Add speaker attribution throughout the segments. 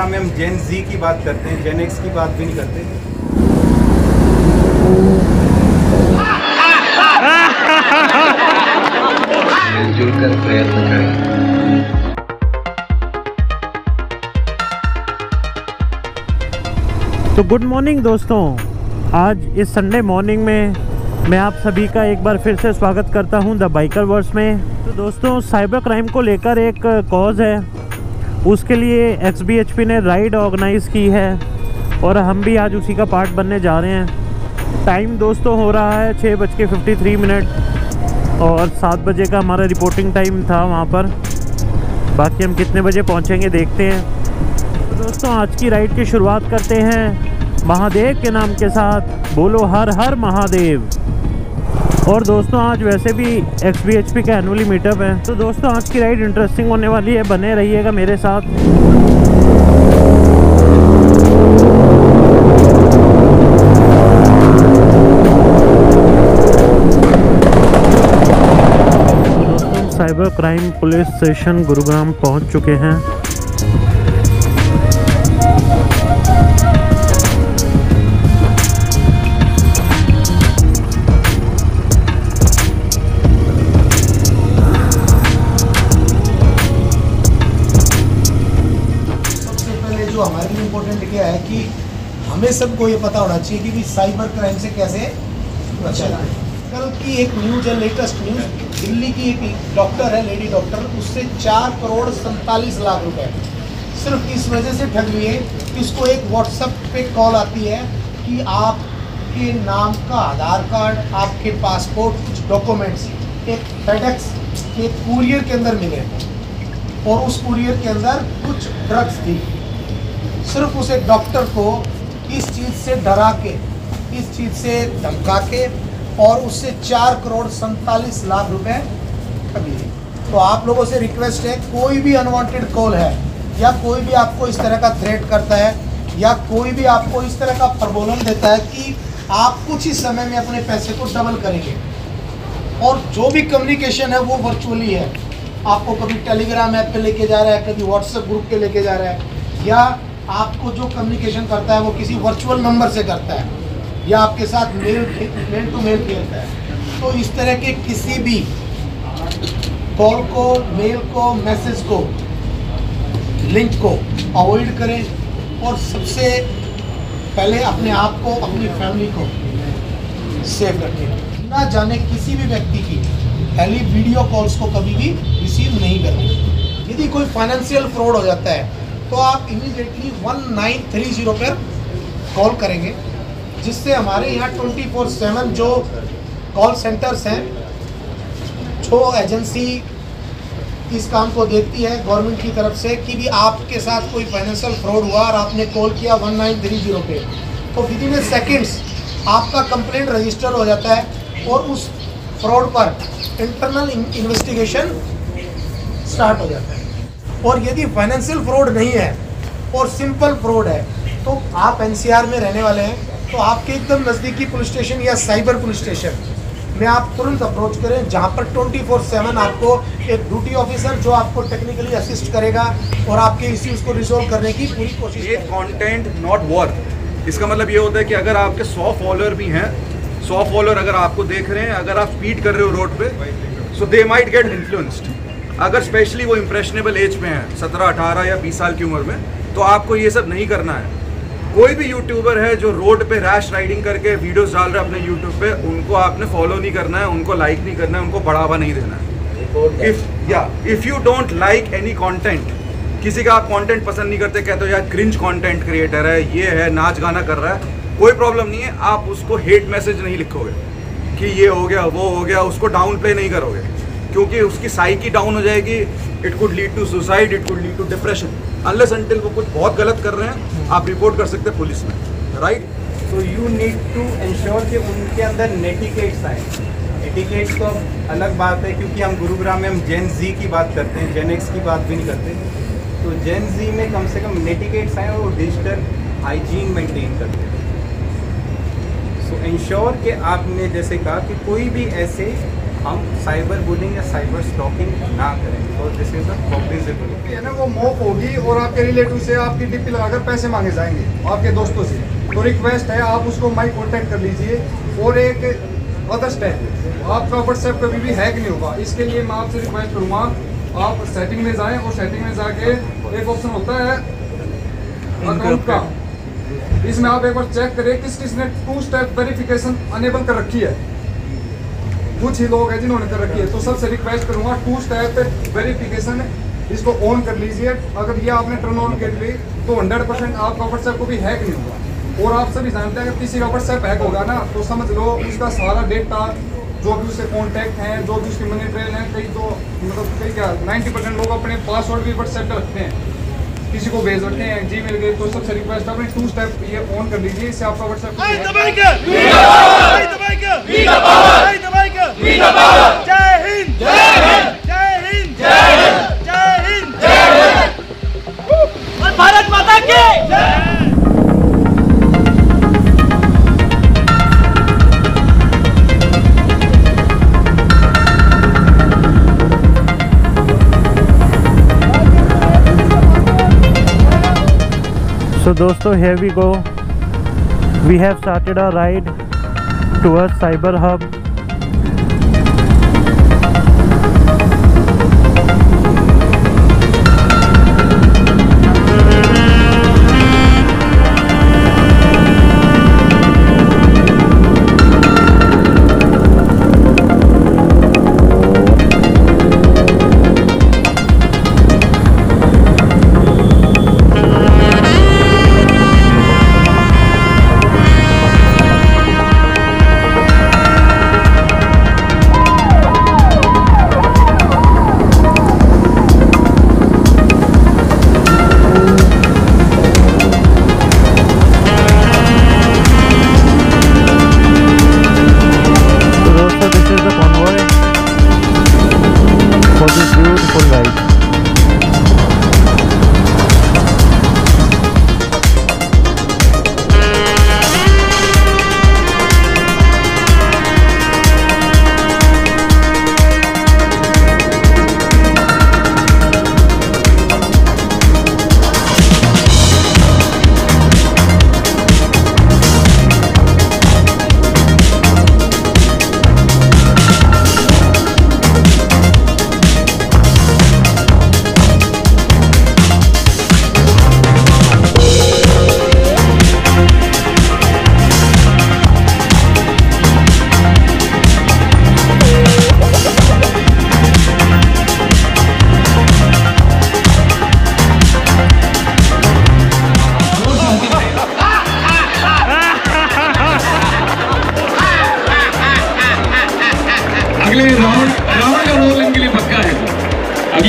Speaker 1: गुरुग्राम में हम जेन जी की बात करते हैं जेन एक्स की बात भी नहीं करते।
Speaker 2: मिलजुल कर प्रयत्न करें।
Speaker 3: तो गुड मॉर्निंग दोस्तों। आज इस संडे मॉर्निंग में मैं आप सभी का एक बार फिर से स्वागत करता हूँ द बाइकर वर्स में। तो दोस्तों साइबर क्राइम को लेकर एक कॉज है। उसके लिए एक्स ने राइड ऑर्गेनाइज की है और हम भी आज उसी का पार्ट बनने जा रहे हैं। टाइम दोस्तों हो रहा है छः बज के फिफ्टी थ्री मिनट और सात बजे का हमारा रिपोर्टिंग टाइम था वहाँ पर। बाकी हम कितने बजे पहुँचेंगे देखते हैं। तो दोस्तों, आज की राइड की शुरुआत करते हैं महादेव के नाम के साथ। बोलो हर हर महादेव। और दोस्तों, आज वैसे भी एक्स बी एच पी का एनुअली मीटअप है। तो दोस्तों, आज की राइड इंटरेस्टिंग होने वाली है। बने रहिएगा मेरे साथ। Cyber crime police station Gurugram पहुँच चुके हैं।
Speaker 4: सबको ये पता होना चाहिए कि साइबर क्राइम से कैसे बचा जाए। कल की एक न्यूज़ है लेटेस्ट न्यूज़ दिल्ली की एक डॉक्टर है लेडी डॉक्टर उससे चार करोड़ सैंतालीस लाख रुपए। सिर्फ़ इस वजह से ठग लिए कि उसको एक व्हाट्सएप पे कॉल आती है कि आपके नाम का आधार कार्ड, आपके पासपोर्ट कुछ डॉक्यूमेंट्स एक फेडेक्स के कुरियर के अंदर मिले और उस कुरियर के अंदर कुछ ड्रग्स थी। सिर्फ़ उस डॉक्टर को इस चीज़ से डरा के इस चीज़ से धमका के और उससे चार करोड़ सैंतालीस लाख रुपए लिए तो आप लोगों से रिक्वेस्ट है, कोई भी अनवांटेड कॉल है, या कोई भी आपको इस तरह का थ्रेट करता है, या कोई भी आपको इस तरह का प्रबोलन देता है कि आप कुछ ही समय में अपने पैसे को डबल करेंगे। और जो भी कम्युनिकेशन है, वो वर्चुअली है। आपको कभी टेलीग्राम ऐप पे लेके जा रहा है, कभी व्हाट्सएप ग्रुप पे लेके जा रहा है, या आपको जो कम्युनिकेशन करता है, वो किसी वर्चुअल नंबर से करता है, या आपके साथ मेल मेल टू मेल खेलता है। तो इस तरह के किसी भी कॉल को मेल को मैसेज को लिंक को अवॉइड करें और सबसे पहले अपने आप को, अपनी फैमिली को सेफ़ रखें। ना जाने किसी भी व्यक्ति की पहली वीडियो कॉल्स को कभी भी रिसीव नहीं करें। यदि कोई फाइनेंशियल फ्रॉड हो जाता है तो आप immediately one nine three zero पर कॉल करेंगे, जिससे हमारे यहाँ ट्वेंटी फोर सेवन जो कॉल सेंटर्स हैं, जो एजेंसी इस काम को देखती है गवर्नमेंट की तरफ़ से कि भी आपके साथ कोई फाइनेंशियल फ्रॉड हुआ और आपने कॉल किया वन नाइन थ्री ज़ीरो पे तो विद इन ए सेकेंड्स आपका कंप्लेंट रजिस्टर हो जाता है और उस फ्रॉड पर इंटरनल इन्वेस्टिगेशन स्टार्ट हो जाता है। और यदि फाइनेंशियल फ्रॉड नहीं है और सिंपल फ्रॉड है तो आप एनसीआर में रहने वाले हैं तो आपके एकदम नज़दीकी पुलिस स्टेशन या साइबर पुलिस स्टेशन में आप तुरंत अप्रोच करें जहाँ पर 24 फोर सेवन आपको एक ड्यूटी ऑफिसर जो आपको टेक्निकली असिस्ट करेगा और आपके इश्यूज़ को रिजोल्व करने की पूरी कोशिश
Speaker 5: ये
Speaker 4: करेगा।
Speaker 5: कंटेंट नॉट वर्थ इसका मतलब ये होता है कि अगर आपके 100 फॉलोअर भी हैं 100 फॉलोअर अगर आपको देख रहे हैं अगर आप स्पीड कर रहे हो रोड पे so they might get influenced अगर स्पेशली वो इम्प्रेशनेबल एज में है 17 18 या 20 साल की उम्र में तो आपको ये सब नहीं करना है। कोई भी यूट्यूबर है जो रोड पे रैश राइडिंग करके वीडियोस डाल रहा है अपने यूट्यूब पे उनको आपने फॉलो नहीं करना है उनको लाइक नहीं करना है उनको बढ़ावा नहीं देना है। इफ़ या if you don't like any content किसी का आप कंटेंट पसंद नहीं करते कहते हो यार क्रिंज कंटेंट क्रिएटर है ये है नाच गाना कर रहा है कोई प्रॉब्लम नहीं है आप उसको हेट मैसेज नहीं लिखोगे कि ये हो गया वो हो गया उसको डाउन प्ले नहीं करोगे। क्योंकि उसकी साइकी डाउन हो जाएगी it could lead to suicide it could lead to depression unless until वो कुछ बहुत गलत कर रहे हैं, आप रिपोर्ट कर सकते हैं पुलिस में राइट
Speaker 1: तो यू नीड टू इंश्योर कि उनके अंदर नेटिकेट्स आए। एटिकेट्स तो अलग बात है, क्योंकि हम गुरुग्राम में हम जेन जी की बात करते हैं जेन एक्स की बात भी नहीं करते। तो जेन जी में कम से कम नेटिकेट्स आए और डिजिटल हाइजीन मेंटेन करते हैं। सो इंश्योर कि आपने, जैसे कहा कि कोई भी ऐसे हम साइबर बुलिंग या साइबर स्टॉकिंग ना करें। Because this is a cognizable
Speaker 6: है ना वो मॉक होगी और आपके रिलेटिव से आपकी डीपी लगाकर पैसे मांगे जाएँगे आपके दोस्तों से। तो रिक्वेस्ट है आप उसको माई कॉन्टेक्ट कर लीजिए और एक अदर स्टेप आपका व्हाट्सएप कभी भी हैक नहीं होगा। इसके लिए मैं आपसे रिक्वेस्ट करूँगा आप सेटिंग में जाएँ और सेटिंग में जाके एक ऑप्शन होता है अकाउंट का। इसमें आप एक बार चेक करें किस किसने टू स्टेप वेरिफिकेशन अनेबल कर रखी है। कुछ ही लोग हैं जिन्होंने कर रखी है। तो सबसे रिक्वेस्ट करूँगा टू स्टेप वेरिफिकेशन इसको ऑन कर लीजिए। अगर ये आपने टर्न ऑन कर ली तो 100 परसेंट आपका व्हाट्सएप को भी हैक नहीं होगा। और आप सभी जानते हैं अगर किसी का व्हाट्सएप हैक होगा ना तो समझ लो उसका सारा डेटा जो भी उससे कॉन्टैक्ट हैं जो भी उसकी मनी ट्रेल है कई तो मतलब कई क्या 90 परसेंट लोग अपने पासवर्ड भी व्हाट्सएप पे रखते हैं। किसी को भेज रखते हैं जी मिल गए तो सबसे रिक्वेस्ट है अपनी टू स्टेप ये ऑन कर लीजिए इससे आपका व्हाट्सएप
Speaker 3: जिंदाबाद जय हिंद जय हिंद जय हिंद माता की! दोस्तों heavy
Speaker 7: go we have started a ride toward cyber hub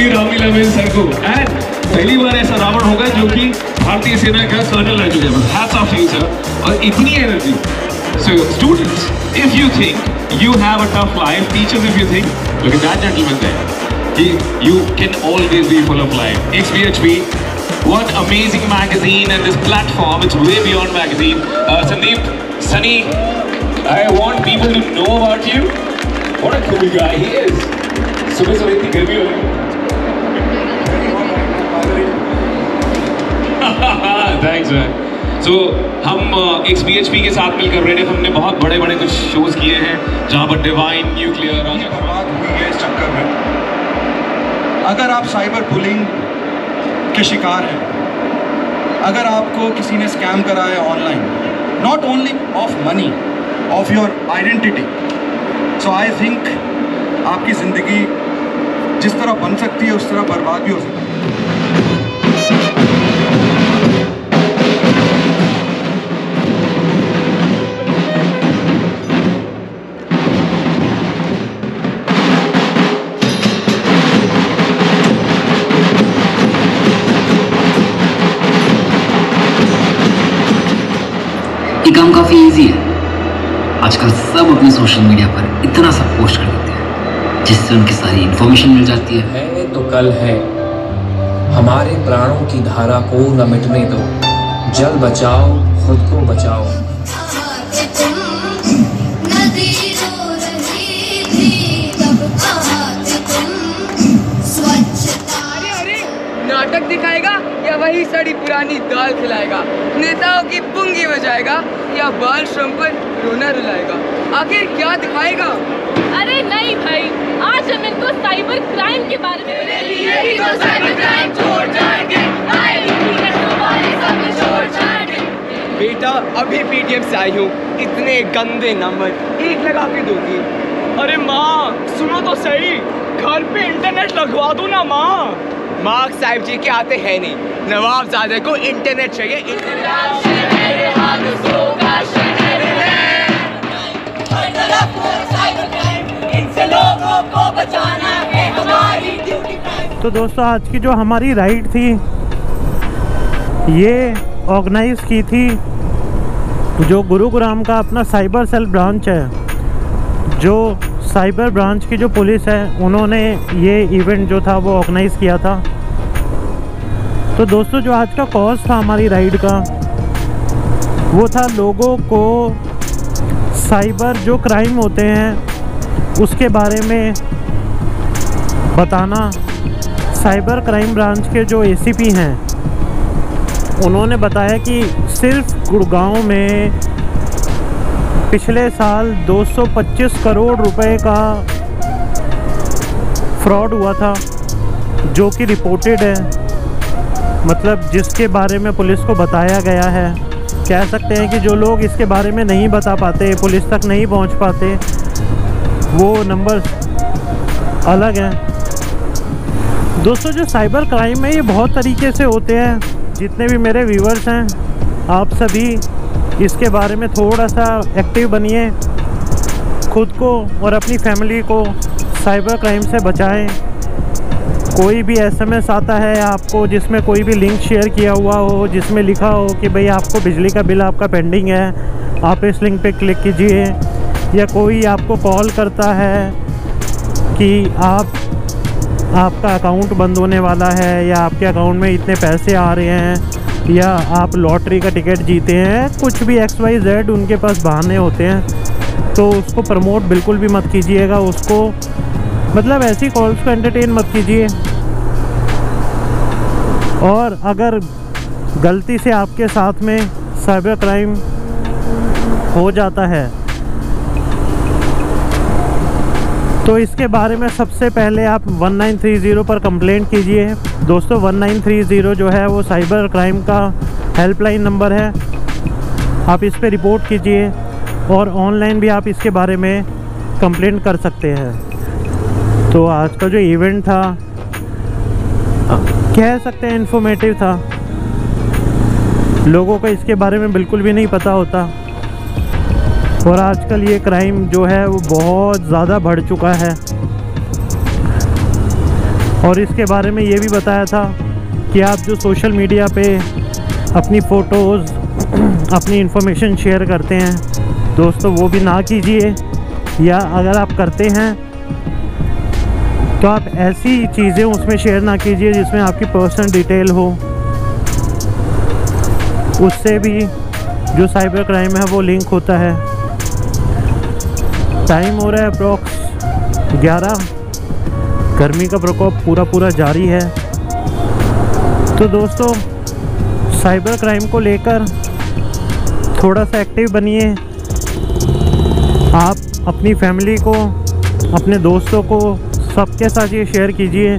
Speaker 7: अगली रामलीला में सर को एंड पहली बार ऐसा रावण होगा जो कि भारतीय सेना का कर्नल रह चुके हैं हैट्स ऑफ़ यू सर और इतनी energy so students if you think you have a tough life teachers if you think look at that gentleman there he you can always be full of life xbhp what amazing magazine and this platform it's way beyond magazine uh, sandeep sunny i want people to know about you what a cool guy he is सुबह सुबह इतनी गर्मी हो रही thanks man so हम x B H P के साथ मिलकर रेड हमने बहुत बड़े बड़े कुछ शोज़ किए हैं, जहाँ पर डिवाइन न्यूक्लियर
Speaker 6: बर्बाद हुई है इस चक्कर में। अगर आप साइबर बुलिंग के शिकार हैं, अगर आपको किसी ने स्कैम करा है online not only of money of your identity so I think आपकी ज़िंदगी जिस तरह बन सकती है, उस तरह बर्बाद भी हो सकती है।
Speaker 8: ये काम काफ़ी इजी है। आजकल सब अपने सोशल मीडिया पर इतना सब पोस्ट कर देते हैं जिससे उनकी सारी इन्फॉर्मेशन मिल जाती है।
Speaker 9: है तो कल है। हमारे प्राणों की धारा को न मिटने दो। जल बचाओ खुद को बचाओ।
Speaker 10: नदी रो रही थी।
Speaker 11: झलक दिखाएगा या वही सड़ी पुरानी दाल खिलाएगा? नेताओं की पुंगी बजाएगा या बाल श्रम पर रोना रुलाएगा? आखिर क्या दिखाएगा?
Speaker 12: अरे नहीं भाई आज हम इनको साइबर क्राइम के बारे में तो साइबर क्राइम छोड़ जाएँगे।
Speaker 11: बेटा अभी पीटीएम से आई हूँ। इतने गंदे नंबर एक लगा के दोगी।
Speaker 13: अरे माँ सुनो तो सही। घर पे इंटरनेट लगवा दो ना माँ।
Speaker 11: मार्क साहिब जी के आते हैं नहीं। नवाब नवाबजादे को इंटरनेट चाहिए।
Speaker 3: तो दोस्तों, आज की जो हमारी राइड थी, ये ऑर्गेनाइज की थी जो गुरुग्राम का अपना साइबर सेल ब्रांच है, जो साइबर ब्रांच की जो पुलिस है, उन्होंने ये इवेंट जो था, वो ऑर्गेनाइज किया था। तो दोस्तों, जो आज का कॉज था हमारी राइड का, वो था लोगों को साइबर जो क्राइम होते हैं, उसके बारे में बताना। साइबर क्राइम ब्रांच के जो एसीपी हैं, उन्होंने बताया कि सिर्फ़ गुड़गांव में पिछले साल 225 करोड़ रुपए का फ्रॉड हुआ था, जो कि रिपोर्टेड है। मतलब जिसके बारे में पुलिस को बताया गया है। कह सकते हैं कि जो लोग इसके बारे में नहीं बता पाते, पुलिस तक नहीं पहुँच पाते, वो नंबर अलग हैं। दोस्तों, जो साइबर क्राइम है, ये बहुत तरीके से होते हैं। जितने भी मेरे व्यूवर्स हैं, आप सभी इसके बारे में थोड़ा सा एक्टिव बनिए। खुद को और अपनी फैमिली को साइबर क्राइम से बचाएँ। कोई भी एसएमएस आता है आपको जिसमें कोई भी लिंक शेयर किया हुआ हो, जिसमें लिखा हो कि भाई आपको बिजली का बिल आपका पेंडिंग है, आप इस लिंक पे क्लिक कीजिए। या कोई आपको कॉल करता है कि आप आपका अकाउंट बंद होने वाला है या आपके अकाउंट में इतने पैसे आ रहे हैं या आप लॉटरी का टिकट जीते हैं, कुछ भी एक्स वाई जेड उनके पास बहाने होते हैं तो उसको प्रमोट बिल्कुल भी मत कीजिएगा, उसको मतलब ऐसी कॉल्स को एंटरटेन मत कीजिए। और अगर गलती से आपके साथ में साइबर क्राइम हो जाता है तो इसके बारे में सबसे पहले आप 1930 पर कंप्लेंट कीजिए। दोस्तों 1930 जो है वो साइबर क्राइम का हेल्पलाइन नंबर है। आप इस पर रिपोर्ट कीजिए और ऑनलाइन भी आप इसके बारे में कंप्लेंट कर सकते हैं। तो आज का जो इवेंट था, कह सकते हैं इन्फॉर्मेटिव था। लोगों को इसके बारे में बिल्कुल भी नहीं पता होता। और आजकल ये क्राइम जो है वो बहुत ज़्यादा बढ़ चुका है। और इसके बारे में ये भी बताया था कि आप जो सोशल मीडिया पे अपनी फ़ोटोज़ अपनी इन्फॉर्मेशन शेयर करते हैं, दोस्तों वो भी ना कीजिए। या अगर आप करते हैं तो आप ऐसी चीज़ें उसमें शेयर ना कीजिए जिसमें आपकी पर्सनल डिटेल हो। उससे भी जो साइबर क्राइम है वो लिंक होता है। टाइम हो रहा है अप्रॉक्स 11 गर्मी का प्रकोप पूरा पूरा जारी है। तो दोस्तों साइबर क्राइम को लेकर थोड़ा सा एक्टिव बनिए। आप अपनी फैमिली को, अपने दोस्तों को सबके साथ ये शेयर कीजिए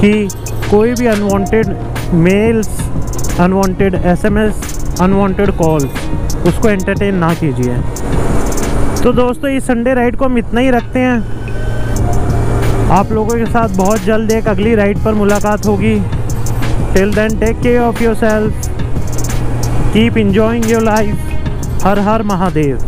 Speaker 3: कि कोई भी unwanted mails unwanted SMS unwanted call उसको एंटरटेन ना कीजिए। तो दोस्तों इस संडे राइड को हम इतना ही रखते हैं। आप लोगों के साथ बहुत जल्द एक अगली राइड पर मुलाकात होगी। Till then take care of yourself keep enjoying your life हर हर महादेव।